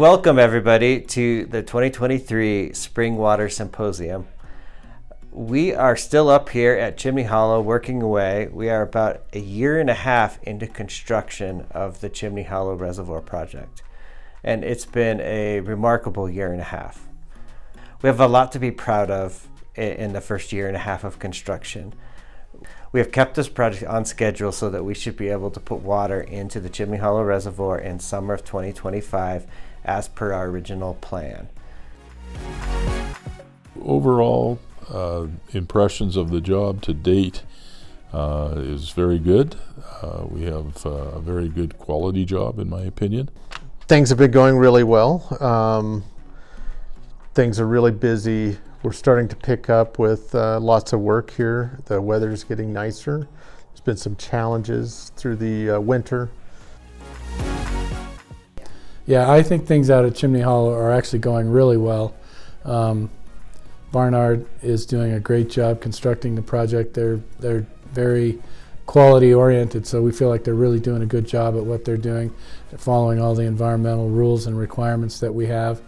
Welcome, everybody, to the 2023 Spring Water Symposium. We are still up here at Chimney Hollow working away. We are about a year and a half into construction of the Chimney Hollow Reservoir project, and it's been a remarkable year and a half. We have a lot to be proud of in the first year and a half of construction. We have kept this project on schedule so that we should be able to put water into the Chimney Hollow Reservoir in summer of 2025 as per our original plan. Overall, uh, impressions of the job to date uh, is very good. Uh, we have uh, a very good quality job, in my opinion. Things have been going really well. Um, things are really busy. We're starting to pick up with uh, lots of work here. The weather is getting nicer. There's been some challenges through the uh, winter. Yeah, I think things out at Chimney Hollow are actually going really well. Um, Barnard is doing a great job constructing the project. They're they're very quality oriented, so we feel like they're really doing a good job at what they're doing, following all the environmental rules and requirements that we have.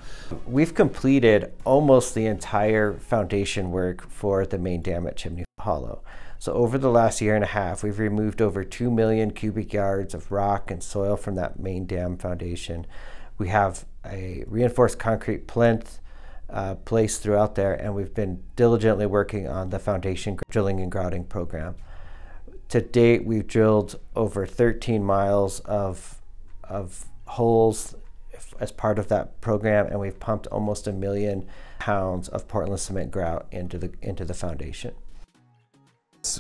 We've completed almost the entire foundation work for the main dam at Chimney Hollow. So over the last year and a half, we've removed over 2 million cubic yards of rock and soil from that main dam foundation. We have a reinforced concrete plinth uh, placed throughout there, and we've been diligently working on the foundation drilling and grouting program. To date, we've drilled over 13 miles of, of holes as part of that program, and we've pumped almost a million pounds of Portland cement grout into the, into the foundation.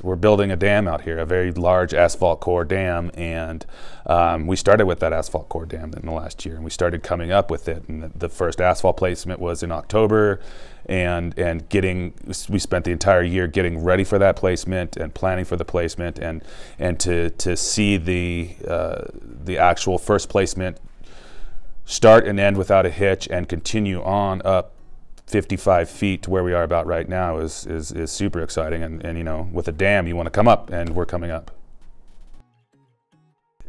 We're building a dam out here, a very large asphalt core dam, and um, we started with that asphalt core dam in the last year, and we started coming up with it. And the, the first asphalt placement was in October, and and getting we spent the entire year getting ready for that placement and planning for the placement, and and to to see the uh, the actual first placement start and end without a hitch and continue on up 55 feet to where we are about right now is, is, is super exciting. And, and, you know, with a dam, you want to come up, and we're coming up.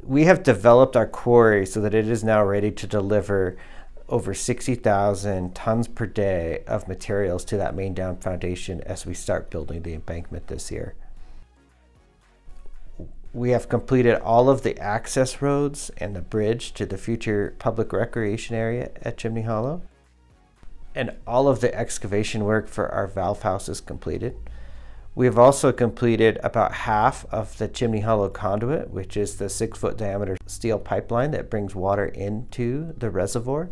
We have developed our quarry so that it is now ready to deliver over 60,000 tons per day of materials to that main dam foundation as we start building the embankment this year. We have completed all of the access roads and the bridge to the future public recreation area at Chimney Hollow and all of the excavation work for our valve house is completed. We have also completed about half of the Chimney Hollow conduit, which is the six foot diameter steel pipeline that brings water into the reservoir.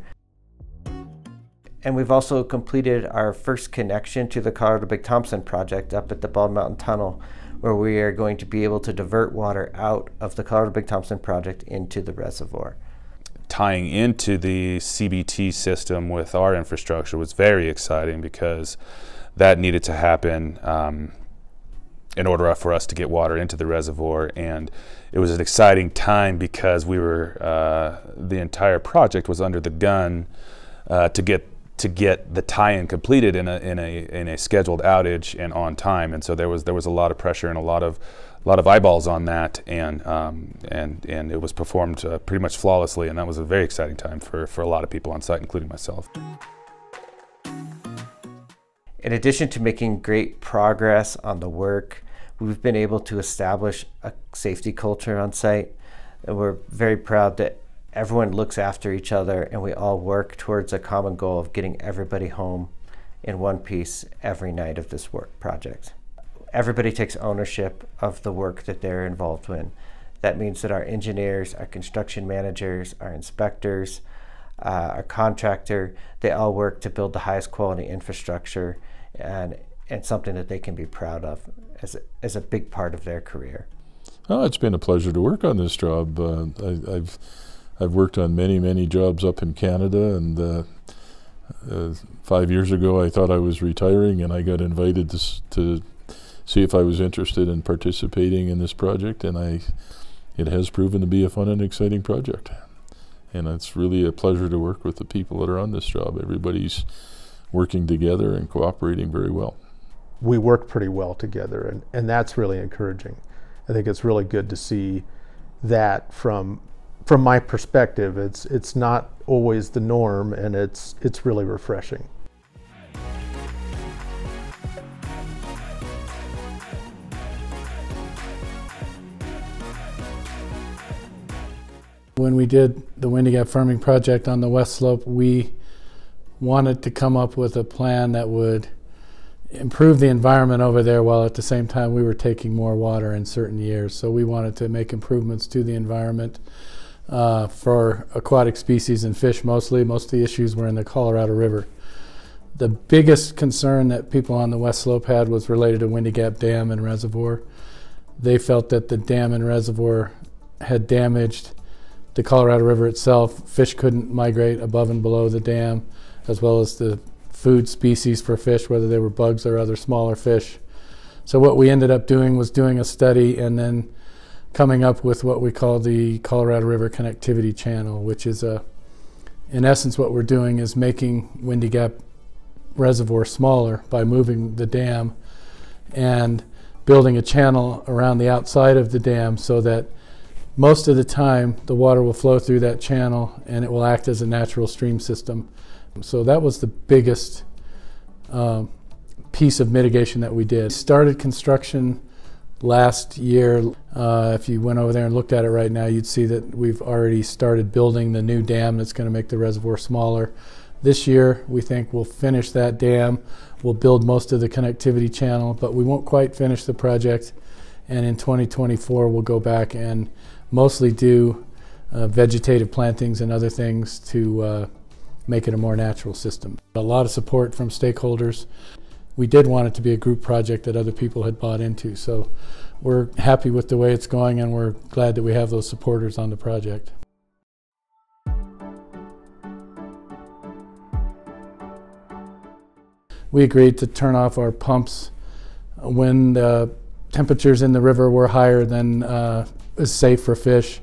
And we've also completed our first connection to the Colorado Big Thompson project up at the Bald Mountain Tunnel, where we are going to be able to divert water out of the Colorado Big Thompson project into the reservoir tying into the CBT system with our infrastructure was very exciting because that needed to happen um, in order for us to get water into the reservoir. And it was an exciting time because we were, uh, the entire project was under the gun uh, to get to get the tie-in completed in a, in a in a scheduled outage and on time. And so there was there was a lot of pressure and a lot of a lot of eyeballs on that, and um, and and it was performed uh, pretty much flawlessly, and that was a very exciting time for for a lot of people on site, including myself. In addition to making great progress on the work, we've been able to establish a safety culture on site, and we're very proud that everyone looks after each other and we all work towards a common goal of getting everybody home in one piece every night of this work project everybody takes ownership of the work that they're involved in. That means that our engineers, our construction managers, our inspectors, uh, our contractor, they all work to build the highest quality infrastructure and, and something that they can be proud of as as a big part of their career. Oh, it's been a pleasure to work on this job. Uh, I, have I've worked on many, many jobs up in Canada, and uh, uh, five years ago I thought I was retiring, and I got invited to, to see if I was interested in participating in this project, and I, it has proven to be a fun and exciting project. And it's really a pleasure to work with the people that are on this job. Everybody's working together and cooperating very well. We work pretty well together, and, and that's really encouraging. I think it's really good to see that from from my perspective, it's it's not always the norm, and it's it's really refreshing. When we did the Windy Gap firming project on the west slope, we wanted to come up with a plan that would improve the environment over there while at the same time we were taking more water in certain years. So we wanted to make improvements to the environment uh, for aquatic species and fish mostly. Most of the issues were in the Colorado River. The biggest concern that people on the west slope had was related to Windy Gap Dam and Reservoir. They felt that the dam and reservoir had damaged the Colorado River itself. Fish couldn't migrate above and below the dam, as well as the food species for fish, whether they were bugs or other smaller fish. So what we ended up doing was doing a study and then coming up with what we call the Colorado River Connectivity Channel, which is a, in essence, what we're doing is making Windy Gap Reservoir smaller by moving the dam and building a channel around the outside of the dam so that most of the time the water will flow through that channel and it will act as a natural stream system. So that was the biggest um, piece of mitigation that we did. Started construction last year. Uh, if you went over there and looked at it right now, you'd see that we've already started building the new dam that's going to make the reservoir smaller. This year, we think we'll finish that dam. We'll build most of the connectivity channel, but we won't quite finish the project. And in 2024, we'll go back and mostly do uh, vegetative plantings and other things to uh, make it a more natural system. A lot of support from stakeholders. We did want it to be a group project that other people had bought into, so we're happy with the way it's going and we're glad that we have those supporters on the project. We agreed to turn off our pumps when the temperatures in the river were higher than uh, is safe for fish.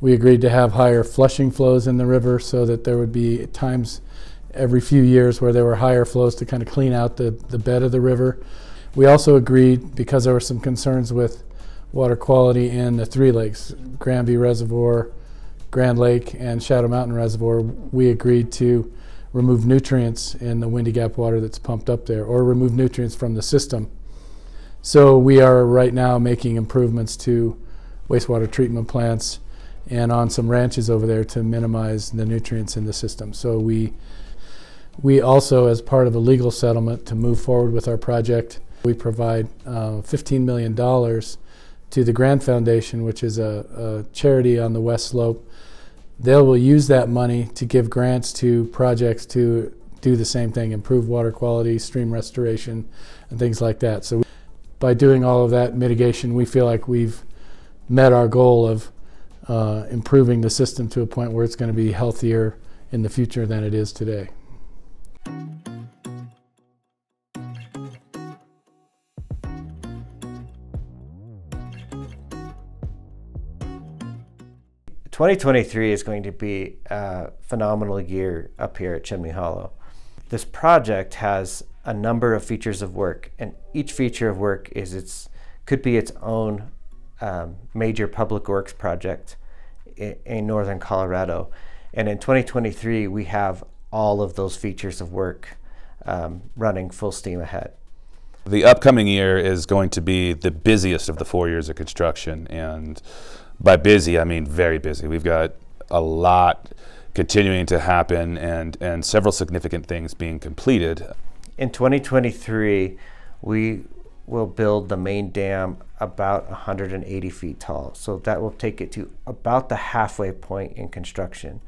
We agreed to have higher flushing flows in the river so that there would be times every few years where there were higher flows to kind of clean out the, the bed of the river. We also agreed, because there were some concerns with water quality in the three lakes, Granby Reservoir, Grand Lake, and Shadow Mountain Reservoir, we agreed to remove nutrients in the Windy Gap water that's pumped up there or remove nutrients from the system. So we are right now making improvements to wastewater treatment plants and on some ranches over there to minimize the nutrients in the system. So we we also, as part of a legal settlement to move forward with our project, we provide uh, $15 million to the Grand Foundation, which is a, a charity on the West Slope. They will use that money to give grants to projects to do the same thing, improve water quality, stream restoration, and things like that. So by doing all of that mitigation, we feel like we've met our goal of uh, improving the system to a point where it's going to be healthier in the future than it is today. Twenty twenty three is going to be a phenomenal year up here at Chimney Hollow. This project has a number of features of work, and each feature of work is its could be its own um, major public works project in, in, northern Colorado. And in 2023, we have all of those features of work um, running full steam ahead. The upcoming year is going to be the busiest of the four years of construction. And by busy, I mean very busy. We've got a lot continuing to happen and, and several significant things being completed. In 2023, we will build the main dam about 180 feet tall. So that will take it to about the halfway point in construction.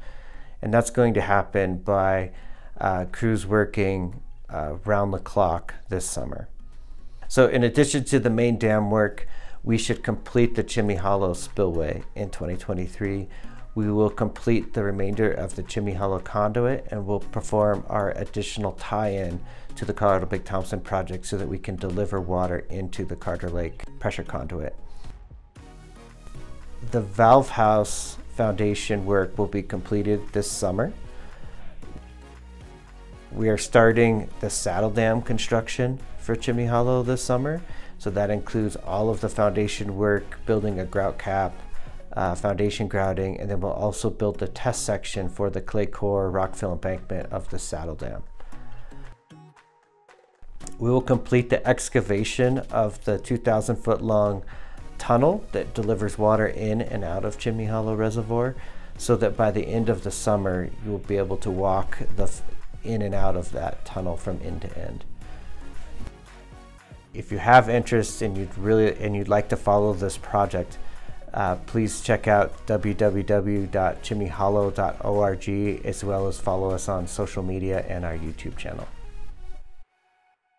And that's going to happen by uh, crews working uh, round the clock this summer. So in addition to the main dam work, we should complete the Chimney Hollow spillway in 2023. We will complete the remainder of the Chimney Hollow conduit and we'll perform our additional tie-in to the Colorado Big Thompson project so that we can deliver water into the Carter Lake pressure conduit. The valve house foundation work will be completed this summer. We are starting the saddle dam construction for Chimney Hollow this summer. So that includes all of the foundation work, building a grout cap, uh, foundation grouting, and then we'll also build the test section for the clay core rockfill embankment of the saddle dam. We will complete the excavation of the 2,000 foot long tunnel that delivers water in and out of Chimney Hollow Reservoir so that by the end of the summer you will be able to walk the in and out of that tunnel from end to end. If you have interest and you'd really and you'd like to follow this project, uh, please check out www.chimneyhollow.org as well as follow us on social media and our YouTube channel.